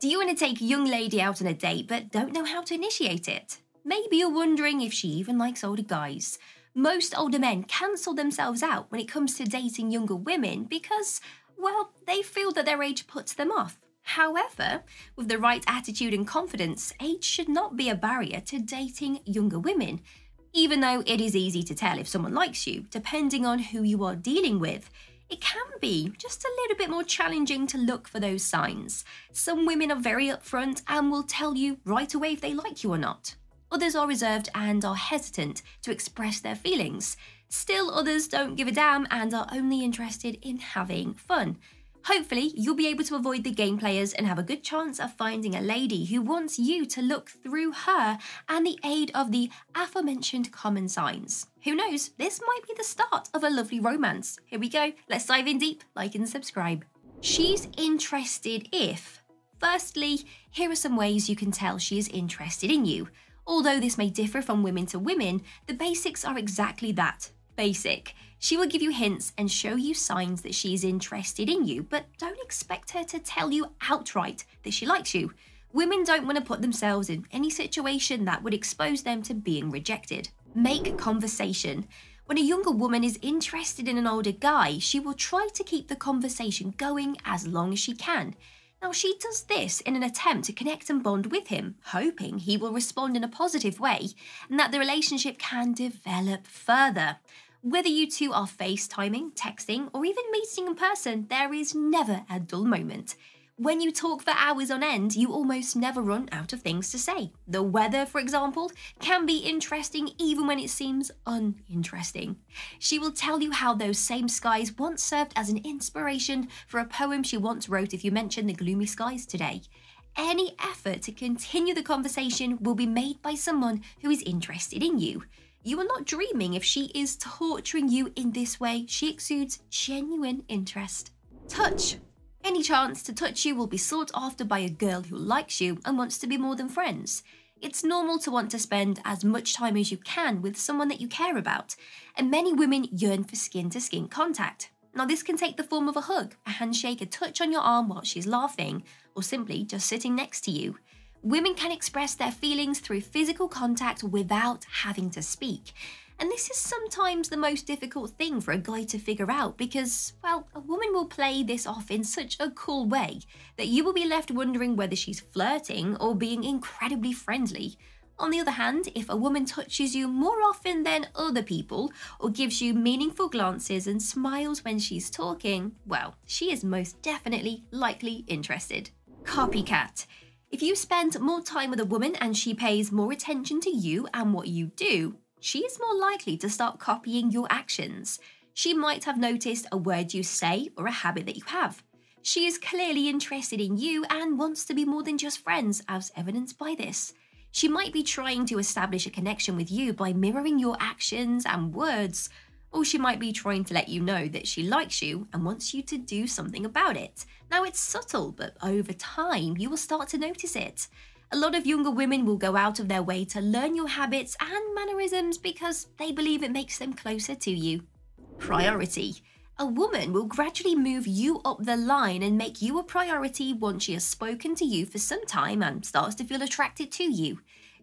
Do you want to take a young lady out on a date but don't know how to initiate it? Maybe you're wondering if she even likes older guys. Most older men cancel themselves out when it comes to dating younger women because, well, they feel that their age puts them off. However, with the right attitude and confidence, age should not be a barrier to dating younger women. Even though it is easy to tell if someone likes you, depending on who you are dealing with, it can be just a little bit more challenging to look for those signs. Some women are very upfront and will tell you right away if they like you or not. Others are reserved and are hesitant to express their feelings. Still, others don't give a damn and are only interested in having fun. Hopefully, you'll be able to avoid the game players and have a good chance of finding a lady who wants you to look through her and the aid of the aforementioned common signs. Who knows, this might be the start of a lovely romance. Here we go, let's dive in deep, like and subscribe. She's interested if. Firstly, here are some ways you can tell she is interested in you. Although this may differ from women to women, the basics are exactly that basic. She will give you hints and show you signs that she is interested in you, but don't expect her to tell you outright that she likes you. Women don't want to put themselves in any situation that would expose them to being rejected. Make conversation. When a younger woman is interested in an older guy, she will try to keep the conversation going as long as she can. Now, she does this in an attempt to connect and bond with him, hoping he will respond in a positive way and that the relationship can develop further. Whether you two are FaceTiming, texting, or even meeting in person, there is never a dull moment. When you talk for hours on end, you almost never run out of things to say. The weather, for example, can be interesting even when it seems uninteresting. She will tell you how those same skies once served as an inspiration for a poem she once wrote if you mention the gloomy skies today. Any effort to continue the conversation will be made by someone who is interested in you. You are not dreaming if she is torturing you in this way. She exudes genuine interest. Touch. Any chance to touch you will be sought after by a girl who likes you and wants to be more than friends. It's normal to want to spend as much time as you can with someone that you care about, and many women yearn for skin to skin contact. Now, this can take the form of a hug, a handshake, a touch on your arm while she's laughing, or simply just sitting next to you. Women can express their feelings through physical contact without having to speak. And this is sometimes the most difficult thing for a guy to figure out because, well, a woman will play this off in such a cool way that you will be left wondering whether she's flirting or being incredibly friendly. On the other hand, if a woman touches you more often than other people or gives you meaningful glances and smiles when she's talking, well, she is most definitely likely interested. Copycat. If you spend more time with a woman and she pays more attention to you and what you do, she is more likely to start copying your actions. She might have noticed a word you say or a habit that you have. She is clearly interested in you and wants to be more than just friends, as evidenced by this. She might be trying to establish a connection with you by mirroring your actions and words, or she might be trying to let you know that she likes you and wants you to do something about it. Now, it's subtle, but over time, you will start to notice it. A lot of younger women will go out of their way to learn your habits and mannerisms because they believe it makes them closer to you. Priority. A woman will gradually move you up the line and make you a priority once she has spoken to you for some time and starts to feel attracted to you.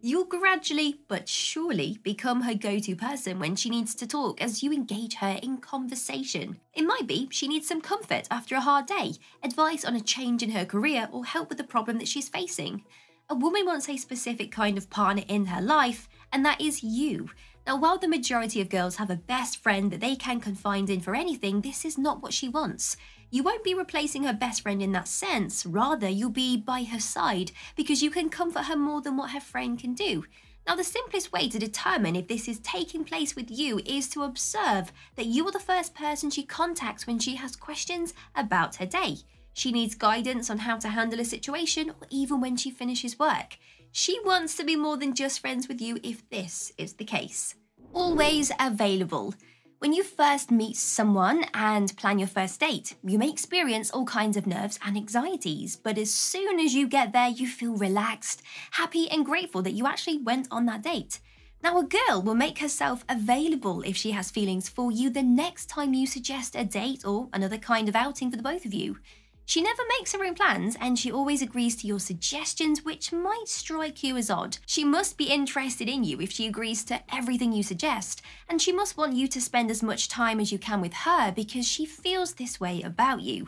You'll gradually but surely become her go to person when she needs to talk as you engage her in conversation. It might be she needs some comfort after a hard day, advice on a change in her career, or help with a problem that she's facing. A woman wants a specific kind of partner in her life, and that is you. Now, while the majority of girls have a best friend that they can confide in for anything, this is not what she wants. You won't be replacing her best friend in that sense, rather, you'll be by her side because you can comfort her more than what her friend can do. Now, the simplest way to determine if this is taking place with you is to observe that you are the first person she contacts when she has questions about her day. She needs guidance on how to handle a situation or even when she finishes work. She wants to be more than just friends with you if this is the case. Always available. When you first meet someone and plan your first date, you may experience all kinds of nerves and anxieties, but as soon as you get there, you feel relaxed, happy, and grateful that you actually went on that date. Now, a girl will make herself available if she has feelings for you the next time you suggest a date or another kind of outing for the both of you. She never makes her own plans and she always agrees to your suggestions, which might strike you as odd. She must be interested in you if she agrees to everything you suggest, and she must want you to spend as much time as you can with her because she feels this way about you.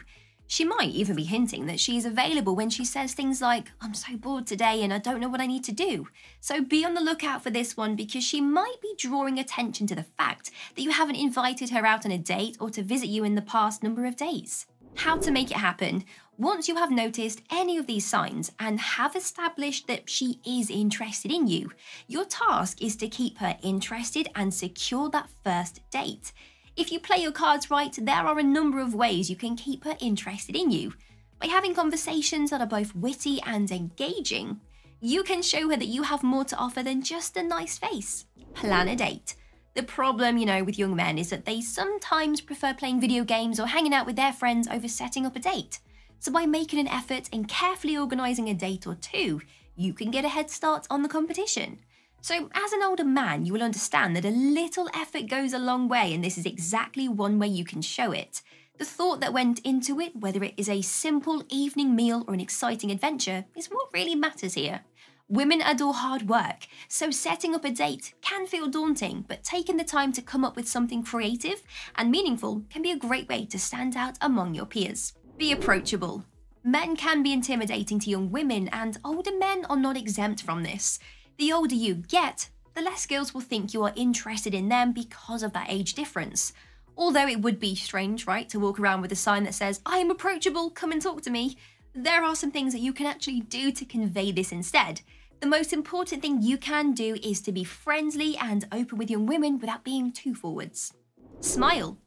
She might even be hinting that she is available when she says things like, I'm so bored today and I don't know what I need to do. So be on the lookout for this one because she might be drawing attention to the fact that you haven't invited her out on a date or to visit you in the past number of days how to make it happen. Once you have noticed any of these signs and have established that she is interested in you, your task is to keep her interested and secure that first date. If you play your cards right, there are a number of ways you can keep her interested in you. By having conversations that are both witty and engaging, you can show her that you have more to offer than just a nice face. Plan a date. The problem, you know, with young men is that they sometimes prefer playing video games or hanging out with their friends over setting up a date. So by making an effort and carefully organising a date or two, you can get a head start on the competition. So, as an older man, you will understand that a little effort goes a long way, and this is exactly one way you can show it. The thought that went into it, whether it is a simple evening meal or an exciting adventure, is what really matters here. Women adore hard work, so setting up a date can feel daunting, but taking the time to come up with something creative and meaningful can be a great way to stand out among your peers. Be approachable. Men can be intimidating to young women, and older men are not exempt from this. The older you get, the less girls will think you are interested in them because of that age difference. Although it would be strange, right, to walk around with a sign that says, I am approachable, come and talk to me, there are some things that you can actually do to convey this instead. The most important thing you can do is to be friendly and open with young women without being too forwards. Smile.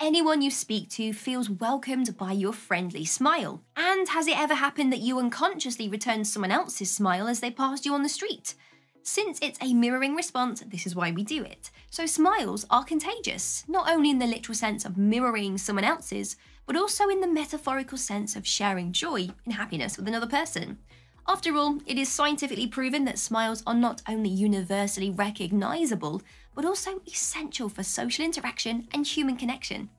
Anyone you speak to feels welcomed by your friendly smile. And has it ever happened that you unconsciously returned someone else's smile as they passed you on the street? Since it's a mirroring response, this is why we do it. So smiles are contagious, not only in the literal sense of mirroring someone else's, but also in the metaphorical sense of sharing joy and happiness with another person. After all, it is scientifically proven that smiles are not only universally recognizable, but also essential for social interaction and human connection.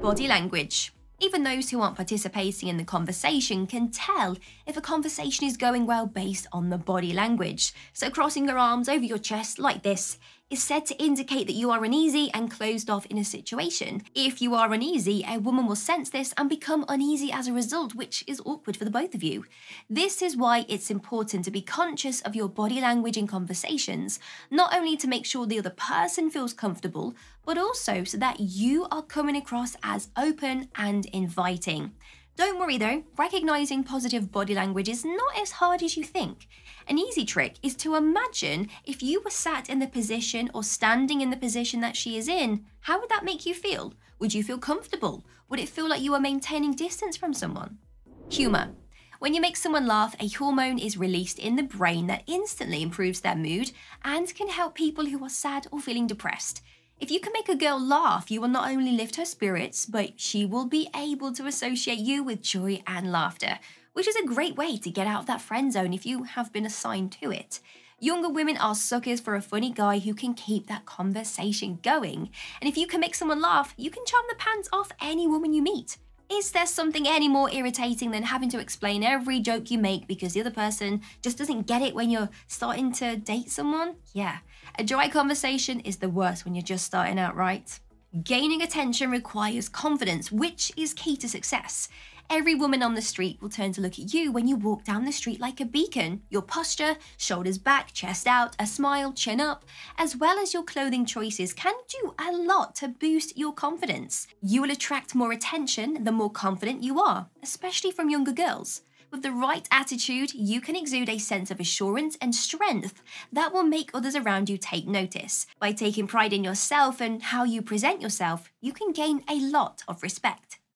Body language. Even those who aren't participating in the conversation can tell if a conversation is going well based on the body language. So, crossing your arms over your chest like this is said to indicate that you are uneasy and closed off in a situation. If you are uneasy, a woman will sense this and become uneasy as a result, which is awkward for the both of you. This is why it's important to be conscious of your body language in conversations, not only to make sure the other person feels comfortable, but also so that you are coming across as open and inviting. Don't worry though, recognizing positive body language is not as hard as you think. An easy trick is to imagine if you were sat in the position or standing in the position that she is in, how would that make you feel? Would you feel comfortable? Would it feel like you were maintaining distance from someone? Humour. When you make someone laugh, a hormone is released in the brain that instantly improves their mood and can help people who are sad or feeling depressed. If you can make a girl laugh, you will not only lift her spirits, but she will be able to associate you with joy and laughter, which is a great way to get out of that friend zone if you have been assigned to it. Younger women are suckers for a funny guy who can keep that conversation going. And if you can make someone laugh, you can charm the pants off any woman you meet. Is there something any more irritating than having to explain every joke you make because the other person just doesn't get it when you're starting to date someone? Yeah, a dry conversation is the worst when you're just starting out, right? Gaining attention requires confidence, which is key to success. Every woman on the street will turn to look at you when you walk down the street like a beacon. Your posture, shoulders back, chest out, a smile, chin up, as well as your clothing choices can do a lot to boost your confidence. You will attract more attention the more confident you are, especially from younger girls. With the right attitude, you can exude a sense of assurance and strength that will make others around you take notice. By taking pride in yourself and how you present yourself, you can gain a lot of respect.